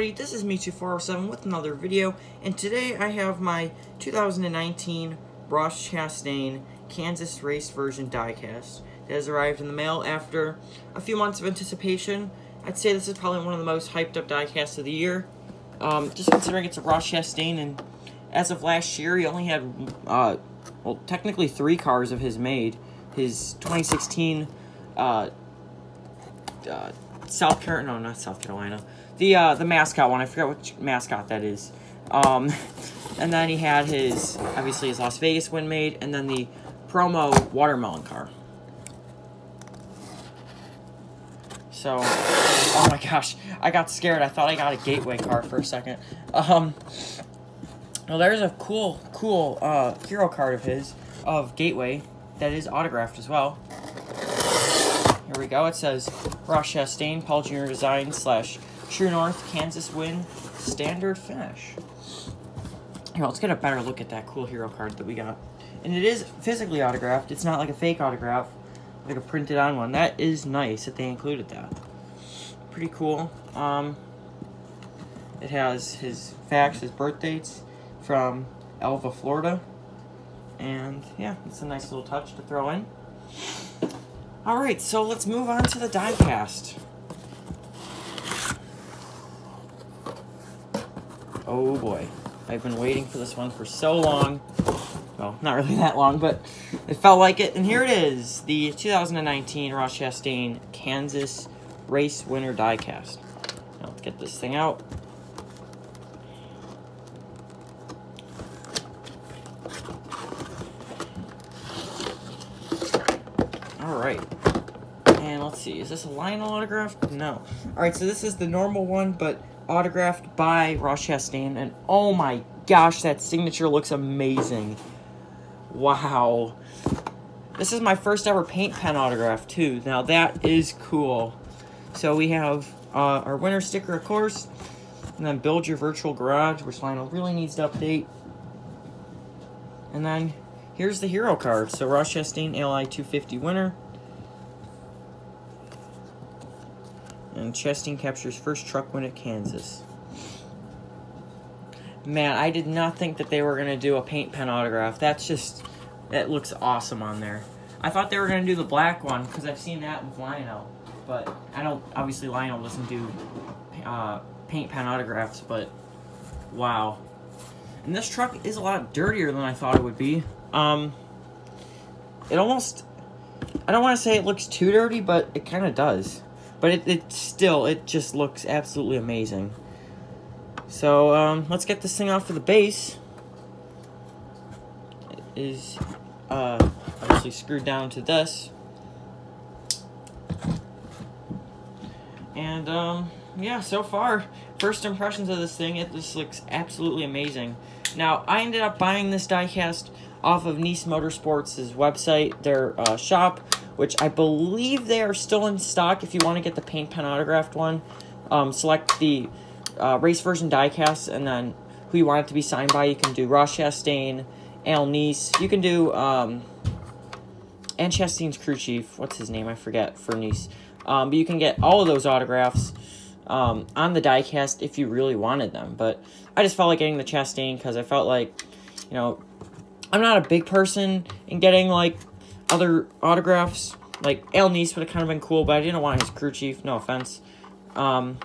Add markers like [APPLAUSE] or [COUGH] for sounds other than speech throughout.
everybody, this is Me2407 with another video, and today I have my 2019 Ross Chastain Kansas Race Version diecast that has arrived in the mail after a few months of anticipation. I'd say this is probably one of the most hyped up diecasts of the year, um, just considering it's a Ross Chastain, and as of last year, he only had, uh, well, technically three cars of his made. His 2016, uh, uh, South Carolina, no, not South Carolina, the uh, the mascot one. I forget which mascot that is. Um, [LAUGHS] and then he had his obviously his Las Vegas win made, and then the promo watermelon car. So, oh my gosh, I got scared. I thought I got a gateway car for a second. Um, well, there's a cool, cool uh, hero card of his of Gateway that is autographed as well. Here we go. It says Ross Chastain, Paul Jr. Design slash True North Kansas win standard finish. Here, let's get a better look at that cool hero card that we got. And it is physically autographed. It's not like a fake autograph, like a printed on one. That is nice that they included that. Pretty cool. Um, it has his facts, his birth dates from Alva, Florida. And yeah, it's a nice little touch to throw in. Alright, so let's move on to the diecast. Oh boy, I've been waiting for this one for so long. Well, not really [LAUGHS] that long, but it felt like it. And here it is, the 2019 Ross Chastain Kansas Race Winner Diecast. Now let's get this thing out. Alright. And let's see, is this a Lionel autograph? No. Alright, so this is the normal one, but autographed by Ross Chastain. And oh my gosh, that signature looks amazing. Wow. This is my first ever paint pen autograph, too. Now, that is cool. So we have uh, our winner sticker, of course. And then Build Your Virtual Garage, which Lionel really needs to update. And then here's the hero card. So Ross Chastain, Ally 250 winner. And Chastain captures first truck win at Kansas. Man, I did not think that they were going to do a paint pen autograph. That's just, that looks awesome on there. I thought they were going to do the black one because I've seen that with Lionel. But I don't, obviously Lionel doesn't do uh, paint pen autographs, but wow. And this truck is a lot dirtier than I thought it would be. Um, it almost, I don't want to say it looks too dirty, but it kind of does. But it, it still, it just looks absolutely amazing. So, um, let's get this thing off of the base. It is, uh, obviously screwed down to this. And, um, yeah, so far, first impressions of this thing, it just looks absolutely amazing. Now, I ended up buying this diecast off of Niece Motorsports' website, their uh, shop, which I believe they are still in stock if you want to get the paint pen autographed one. Um, select the uh, race version diecast, and then who you want it to be signed by. You can do Ross Chastain, Al Niece. You can do, um, and Chastain's crew chief. What's his name? I forget, for Niece. Um, but you can get all of those autographs um, on the diecast if you really wanted them. But I just felt like getting the Chastain because I felt like, you know, I'm not a big person in getting, like, other autographs. Like, Al Niece would have kind of been cool, but I didn't want his crew chief. No offense. Um,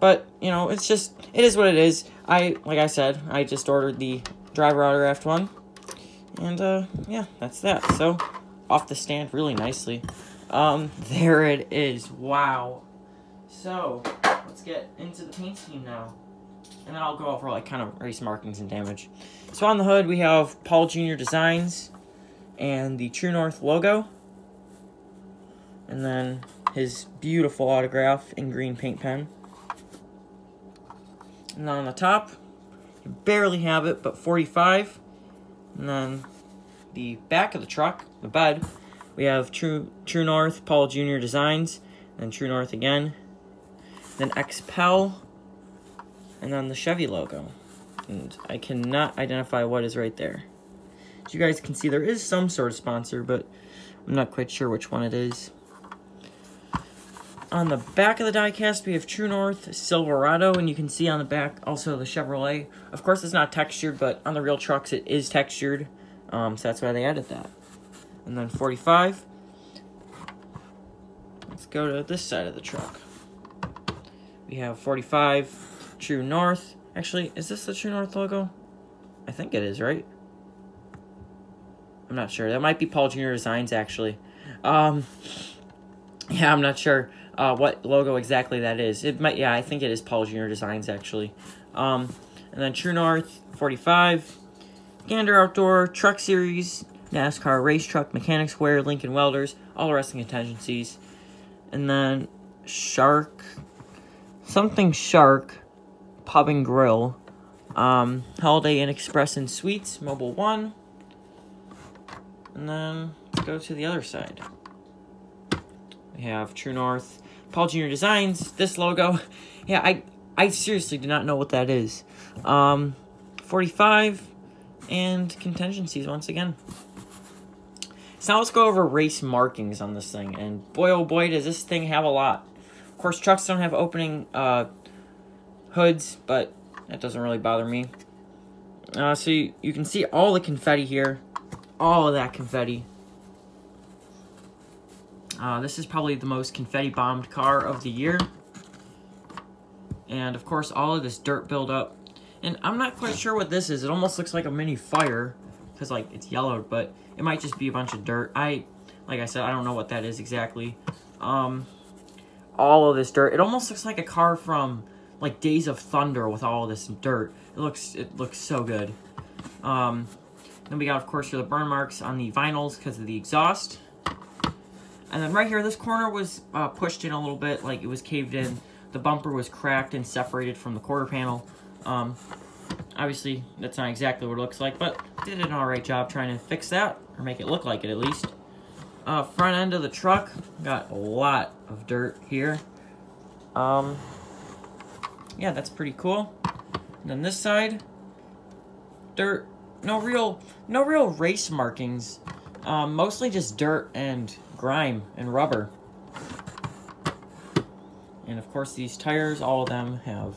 but, you know, it's just, it is what it is. I, like I said, I just ordered the driver autographed one. And, uh, yeah, that's that. So, off the stand really nicely. Um, [LAUGHS] there it is. Wow. So, let's get into the paint scheme now. And then I'll go over, like, kind of race markings and damage. So, on the hood, we have Paul Jr. Designs and the True North logo. And then his beautiful autograph in green paint pen. And then on the top, you barely have it, but 45. And then the back of the truck, the bed, we have True True North, Paul Jr. Designs, and True North again. Then XPEL, and then the Chevy logo. And I cannot identify what is right there. As you guys can see, there is some sort of sponsor, but I'm not quite sure which one it is. on the back of the diecast, we have True North Silverado, and you can see on the back also the Chevrolet. Of course, it's not textured, but on the real trucks, it is textured, um, so that's why they added that. And then 45. Let's go to this side of the truck. We have 45 True North. Actually, is this the True North logo? I think it is, right? I'm not sure. That might be Paul Jr. Designs, actually. Um, yeah, I'm not sure uh, what logo exactly that is. It might, yeah, I think it is Paul Jr. Designs, actually. Um, and then True North 45, Gander Outdoor, Truck Series, NASCAR Race Truck, Mechanix Wear, Lincoln Welders, all wrestling contingencies. And then Shark, something Shark, Pub and Grill, um, Holiday Inn Express and Suites, Mobil 1. And then go to the other side. We have True North, Paul Jr. Designs, this logo. [LAUGHS] Yeah, I I seriously do not know what that is. Um, 45 and contingencies once again. So now let's go over race markings on this thing. And boy, oh boy, does this thing have a lot. Of course, trucks don't have opening uh, hoods, but that doesn't really bother me. Uh, so you, you can see all the confetti here. All of that confetti. Uh, this is probably the most confetti-bombed car of the year. And, of course, all of this dirt buildup. And I'm not quite sure what this is. It almost looks like a mini fire. Because, like, it's yellowed, but it might just be a bunch of dirt. I, like I said, I don't know what that is exactly. Um, all of this dirt. It almost looks like a car from, like, Days of Thunder with all this dirt. It looks, it looks so good. Um, then we got, of course, here the burn marks on the vinyls because of the exhaust. And then right here, this corner was uh, pushed in a little bit, like it was caved in. The bumper was cracked and separated from the quarter panel. Um, obviously, that's not exactly what it looks like, but did an alright job trying to fix that, or make it look like it at least. Uh, front end of the truck, got a lot of dirt here. Um, yeah, that's pretty cool. And then this side, dirt, no real, no real race markings. Um, mostly just dirt and grime and rubber. And of course these tires, all of them have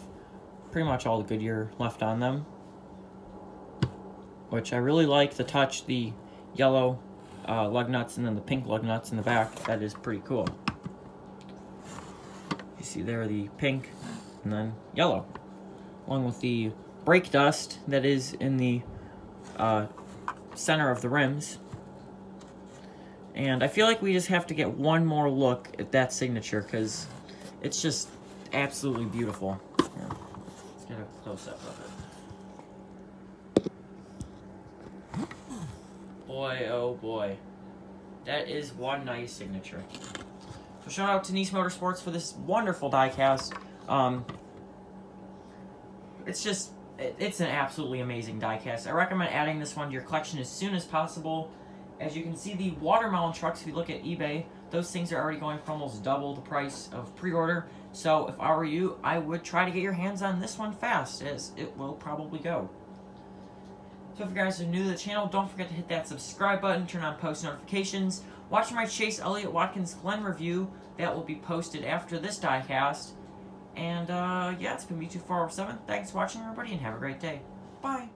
pretty much all the Goodyear left on them. Which I really like the touch, the yellow uh, lug nuts and then the pink lug nuts in the back. That is pretty cool. You see there the pink and then yellow. Along with the brake dust that is in the uh, center of the rims. And I feel like we just have to get one more look at that signature because it's just absolutely beautiful. Here, let's get a close-up of Boy, oh boy. That is one nice signature. So shout out to Niece Motorsports for this wonderful diecast. Um, it's just, it, it's an absolutely amazing diecast. I recommend adding this one to your collection as soon as possible. As you can see, the watermelon trucks, if you look at eBay, those things are already going for almost double the price of pre-order. So if I were you, I would try to get your hands on this one fast, as it will probably go. So if you guys are new to the channel, don't forget to hit that subscribe button, turn on post notifications, watch my Chase Elliott Watkins Glen review. That will be posted after this diecast. And uh, yeah, it's been Me2407. Thanks for watching, everybody, and have a great day. Bye.